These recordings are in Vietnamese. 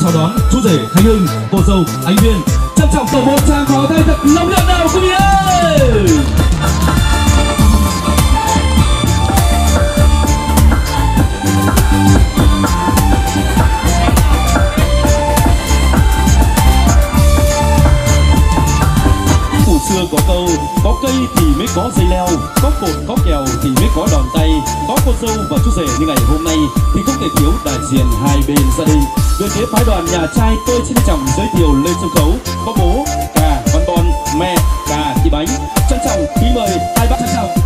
chào đón chú rể Khánh Hưng, cô dâu anh Viên. Trân trọng tổng một trang gói tay thật lộng lẫy nào quý vị ơi. xưa có câu có cây thì mới có dây leo có cột có kèo thì mới có đòn tay có cô dâu và chú rể như ngày hôm nay thì không thể thiếu đại diện hai bên gia đình về phía phái đoàn nhà trai tôi xin trọng giới thiệu lên sân khấu có bố, cà, văn bon, mẹ, cà, thị bánh. Trân trọng kính mời hai bác trân trọng.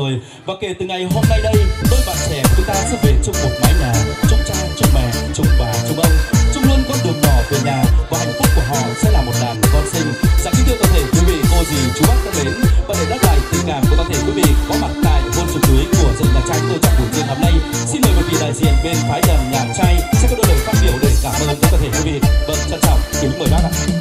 rồi. Và kể từ ngày hôm nay đây Tôi và trẻ chúng ta sẽ về chung một mái nhà Chung cha, chung mẹ, chung bà, chung ông. Chung luôn con đường nhỏ về nhà Và hạnh phúc của họ sẽ là một đàn con sinh Dạ kính thưa toàn thể quý vị, cô dì, chú bác thân mến. Và để đáp lại tình cảm của toàn thể quý vị Có mặt tại hôn trục cưới của dân nhà trai tôi trong buổi trưa hôm nay. Xin mời một vị đại diện bên phái đàn nhà trai Sẽ có đôi lời phát biểu để cảm ơn tất cả thể quý vị. Vâng, trân trọng, kính mời bác ạ.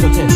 Xin mời đôi bạn